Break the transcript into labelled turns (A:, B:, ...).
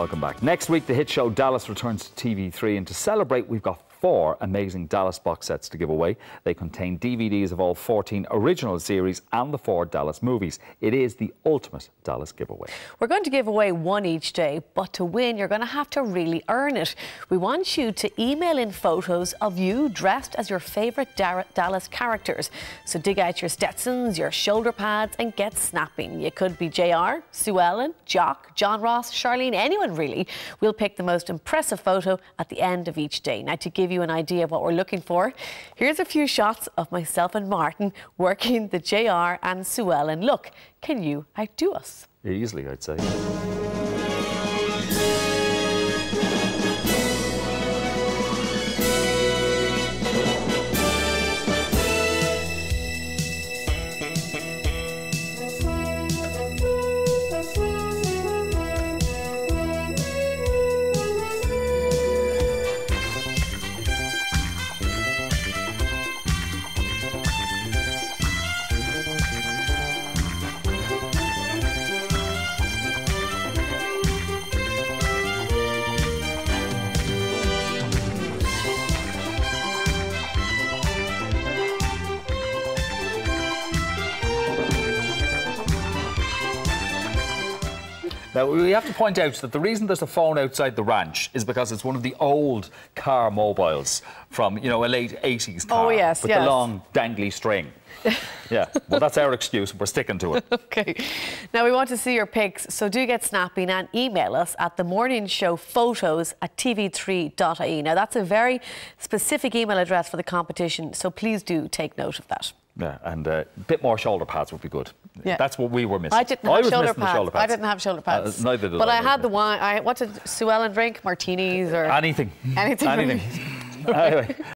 A: Welcome back. Next week, the hit show Dallas returns to TV3, and to celebrate, we've got four amazing Dallas box sets to give away. They contain DVDs of all 14 original series and the four Dallas movies. It is the ultimate Dallas giveaway.
B: We're going to give away one each day, but to win, you're going to have to really earn it. We want you to email in photos of you dressed as your favourite Dallas characters. So dig out your Stetsons, your shoulder pads, and get snapping. You could be JR, Sue Ellen, Jock, John Ross, Charlene, anyone really. We'll pick the most impressive photo at the end of each day. Now, to give give you an idea of what we're looking for, here's a few shots of myself and Martin working the JR and Sue Ellen. Look, can you outdo us?
A: Easily, I'd say. Now, we have to point out that the reason there's a phone outside the ranch is because it's one of the old car mobiles from, you know, a late 80s car.
B: Oh, yes,
A: With
B: yes.
A: the long, dangly string. yeah, well, that's our excuse. We're sticking to it.
B: okay. Now, we want to see your pics, so do get snapping and email us at the morning show photos at tv3.ie. Now, that's a very specific email address for the competition, so please do take note of that.
A: Yeah, and uh, a bit more shoulder pads would be good.
B: Yeah.
A: That's what we were missing.
B: I didn't have
A: was
B: shoulder, pads.
A: shoulder pads.
B: I didn't have shoulder pads.
A: Uh, neither did
B: but
A: I.
B: I had the wine. I, what did Sue Ellen drink? Martinis or
A: Anything.
B: anything?
A: Anything. anyway.